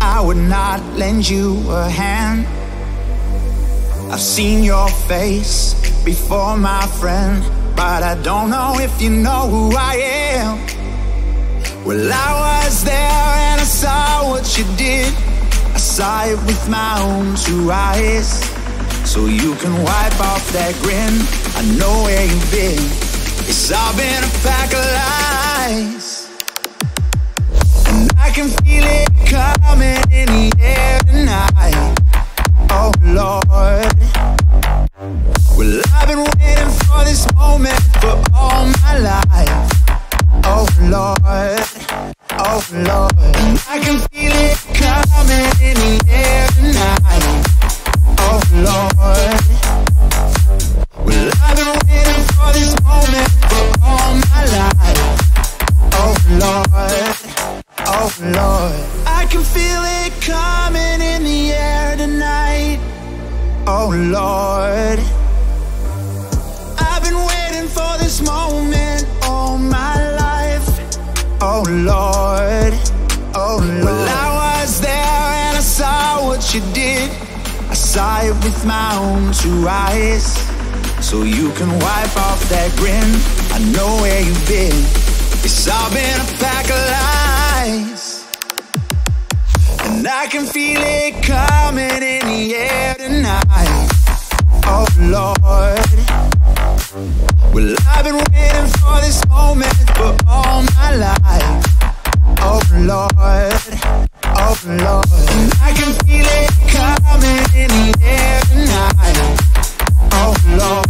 I would not lend you a hand. I've seen your face before, my friend, but I don't know if you know who I am. Well, I was there and I saw what you did. I saw it with my own two eyes. So you can wipe off that grin. I know where you've been. It's all been a pack of lies. I can feel it coming in the air tonight. Oh Lord. Well, I've been waiting for this moment for all my life. Oh Lord, oh Lord, I can feel it coming in the air tonight. Oh Lord, well I've been waiting for this moment for all my life. Oh Lord, oh Lord, I can feel it coming in the air tonight. Oh Lord. I've been waiting for this moment all my life. Oh Lord, oh Lord. Well, I was there and I saw what you did. I saw it with my own two eyes. So you can wipe off that grin. I know where you've been. It's all been a pack of lies. And I can feel it coming in the air tonight. Oh Lord. Well, I've been waiting for this moment for all my life. Oh Lord, oh Lord, and I can feel it coming in the air tonight. Oh Lord,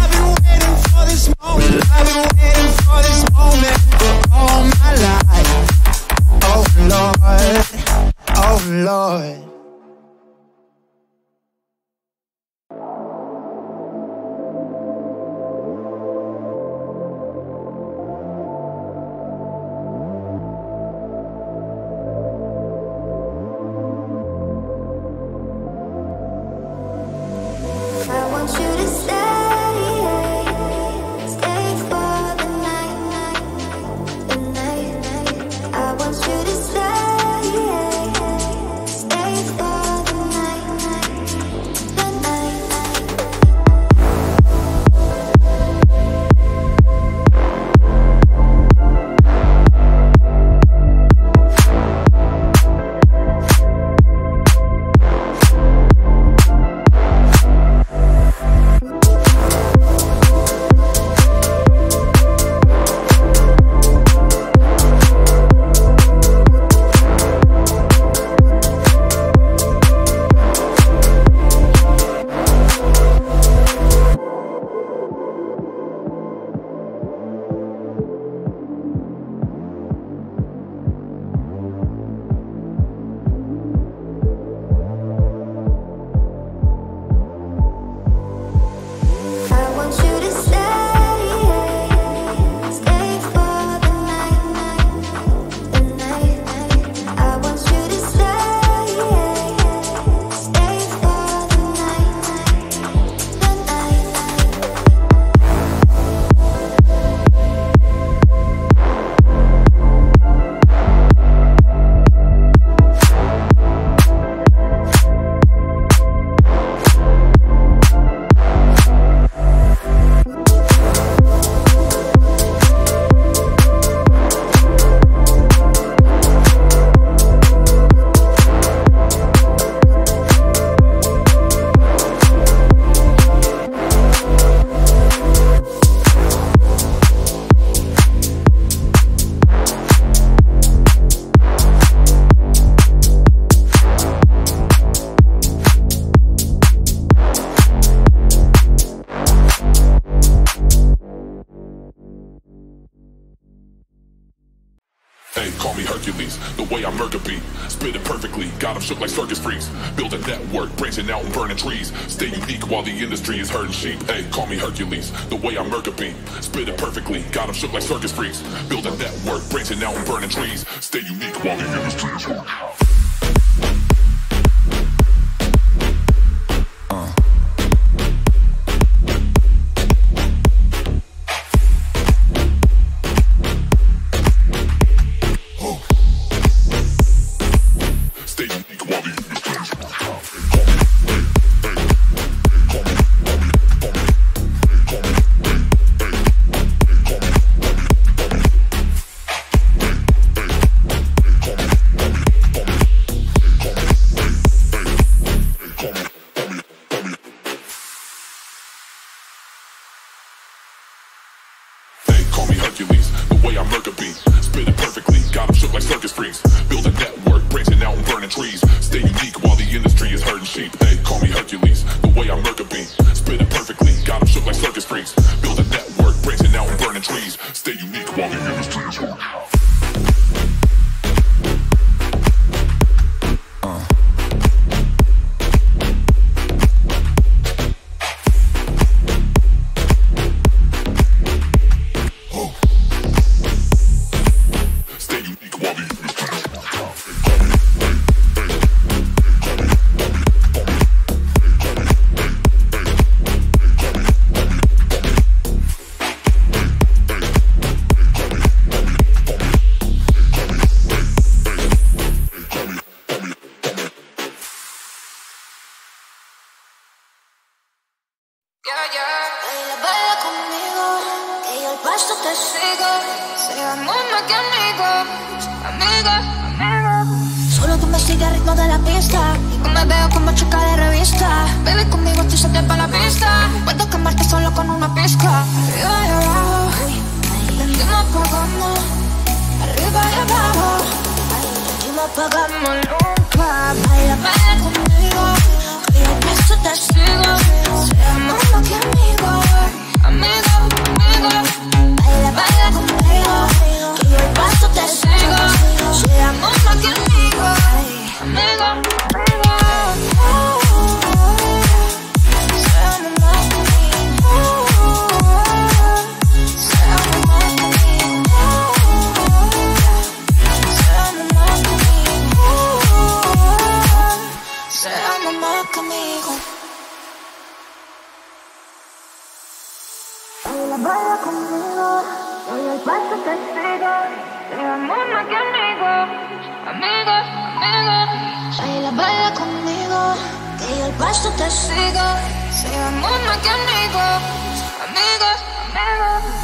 I've been waiting for this moment. I've been waiting for this moment for all my life. Oh Lord, oh Lord. Industry is herding sheep. Hey, call me Hercules, the way I murder beat. Spit it perfectly, got 'em shook like circus freaks. Build a los pasos más que. Baila, baila conmigo, yo paso te sigo, más que amigos, amigos.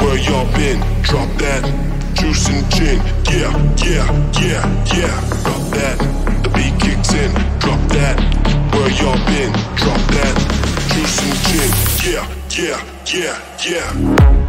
Where y'all been? Drop that juice and gin. Yeah, yeah, yeah, yeah. Drop that. The beat kicks in. Drop that. Where y'all been? Drop that juice and gin. Yeah, yeah, yeah, yeah.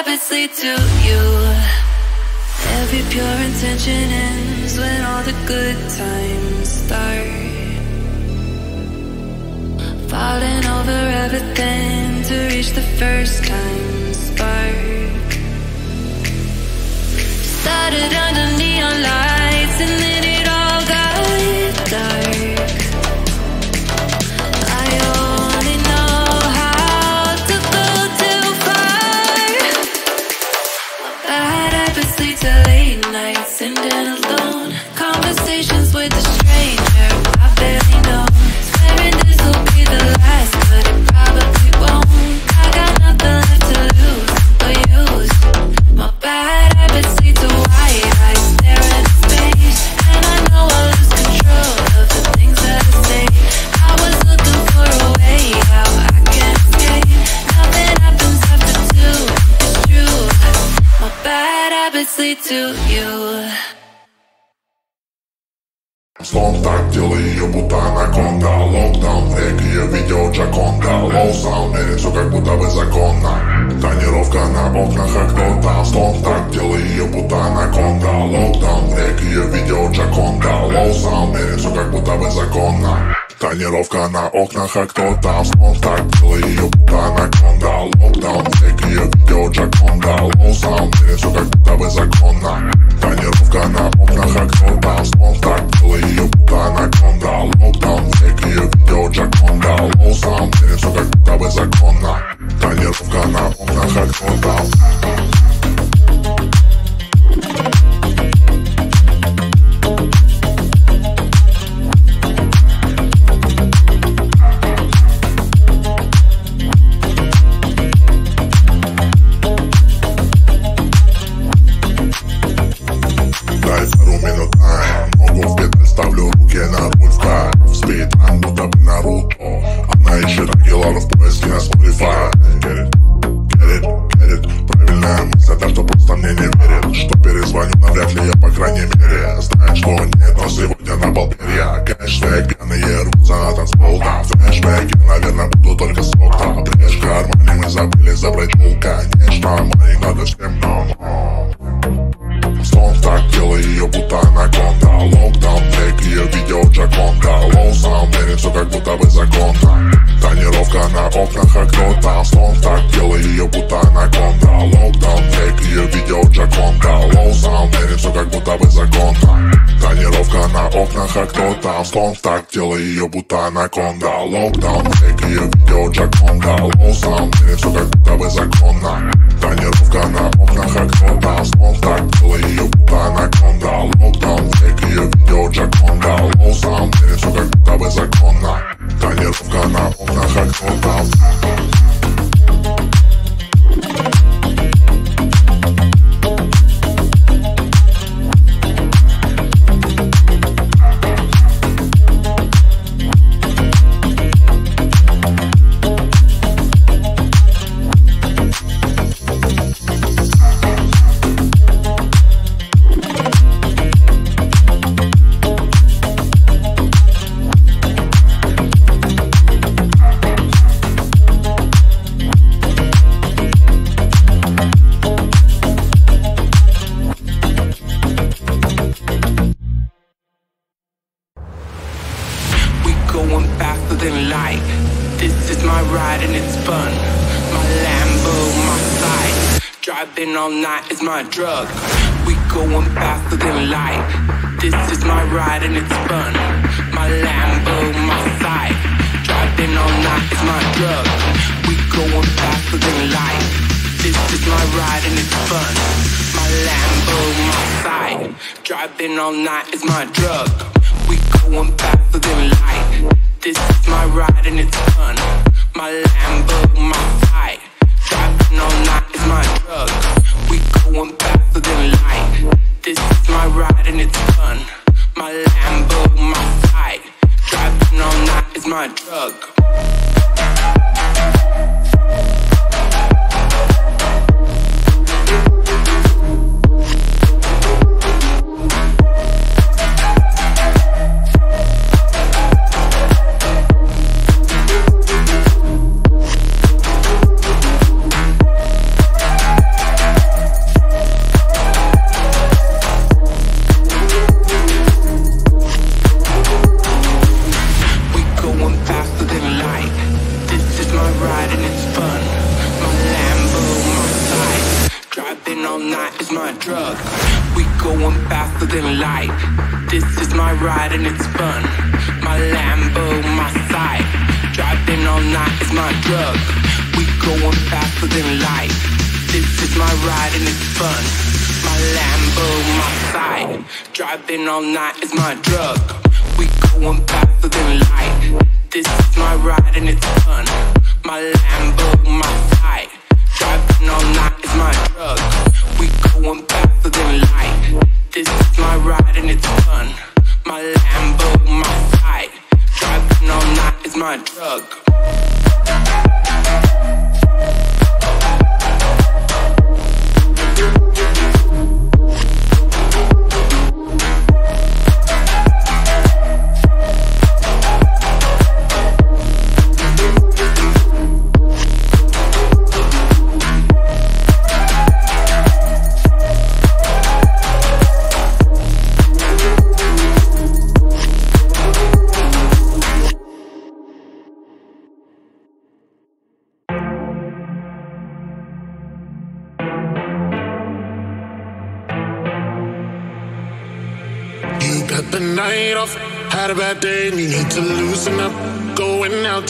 rabbits lead to you. Every pure intention ends when all the good times start. Falling over everything to reach the first time spark. Started under neon lights. habits to you. Слон так тело ее будто анаконда Локдаун, реки ее видео Джаконда Лоузаун, мерится как будто бы законно Тонировка на окнах, а кто там? Слон так тело ее будто анаконда Локдаун, реки ее видео Джаконда Лоузаун, мерится как будто бы законно Тонировка на окнах, а кто там? Слон так тело ее будто анаконда Локдаун, реки все Джаконда Лоузаун Верит все как будто бы законно Тонировка на окнах аккорда Смолтак, делай ее будто анаконда Локдаун, фейк ее видео Джаконда Лоузаун Верит все как будто бы законно Тонировка на окнах аккорда Hashtag on the air, what's up, that's all done. ВКонтакте, ее будто анаконда Локдаун, фейк ее видео Джаконда Лоу саунд, все как будто бы законно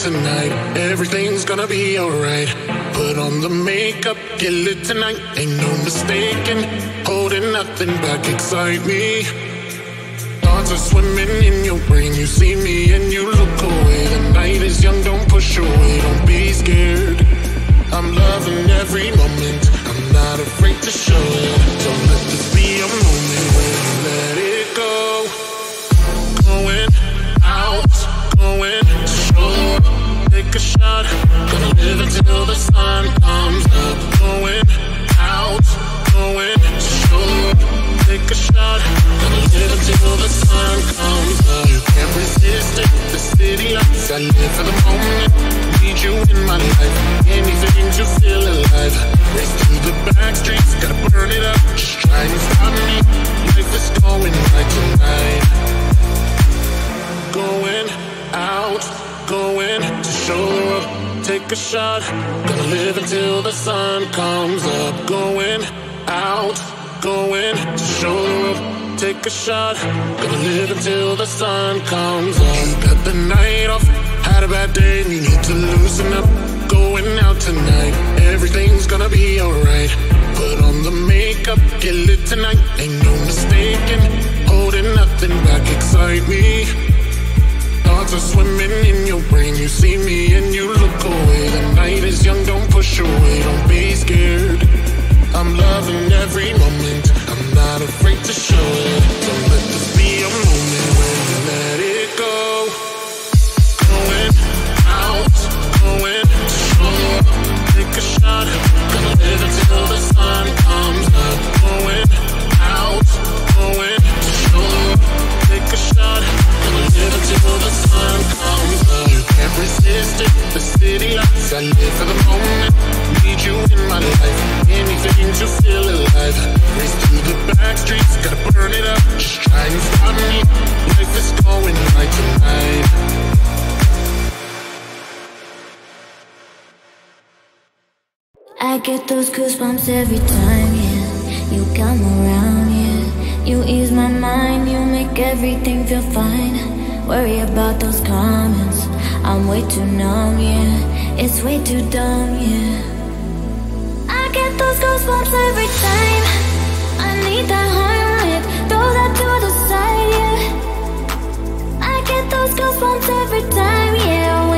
tonight, live for the moment, need you in my life. Anything to feel alive. Race to the back streets, gotta burn it up. Just try and stop me. Life is going right tonight. Going out, going to show up. Take a shot, gonna live until the sun comes up. Going out, going to show up. Take a shot, gonna live until the sun comes up. You got the night off, had a bad day, and you need to loosen up. Going out tonight, everything's gonna be alright. Put on the makeup, get lit tonight, ain't no mistaking. Holding nothing back, excite me. Thoughts are swimming in your brain. You see me and you look away. The night is young, don't push away, don't be scared. I'm loving every moment. I'm not afraid to show it. Don't let this be a moment when you let it go. A shot, gonna live until the sun comes up. Going out, going to shore. Take a shot, gonna live until the sun comes up. You can't resist it, the city lights. I live for the moment, need you in my life. To feel alive. Race through the back streets, gotta burn it up. Just try and stop me. Life is going right tonight. I get those goosebumps every time, yeah. You come around, yeah. You ease my mind, you make everything feel fine. Worry about those comments I'm way too numb, yeah. It's way too dumb, yeah. I get those goosebumps every time. I need that harm Throw that to the side, yeah. I get those goosebumps every time, yeah.